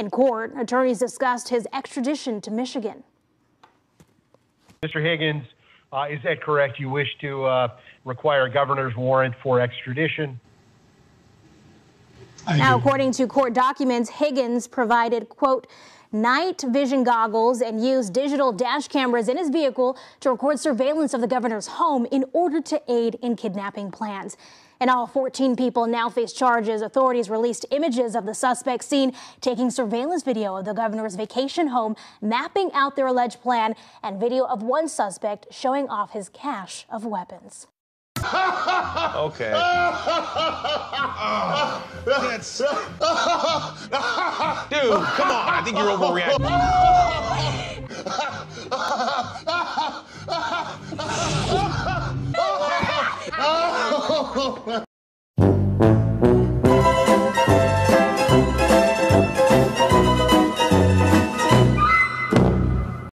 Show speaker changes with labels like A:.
A: In court, attorneys discussed his extradition to Michigan.
B: Mr. Higgins, uh, is that correct? You wish to uh, require a governor's warrant for extradition?
C: I
A: Now,
C: do.
A: according to court documents, Higgins provided, quote, night vision goggles and used digital dash cameras in his vehicle to record surveillance of the governor's home in order to aid in kidnapping plans. And all 14 people now face charges. Authorities released images of the suspect seen taking surveillance video of the governor's vacation home, mapping out their alleged plan, and video of one suspect showing off his cache of weapons.
D: Okay.
E: That's.
D: Dude, come on. I think you're overreacting.